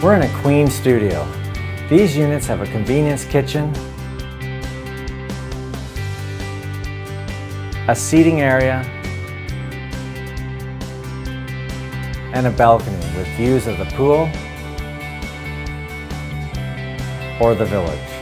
We're in a queen studio. These units have a convenience kitchen, a seating area, and a balcony with views of the pool or the village.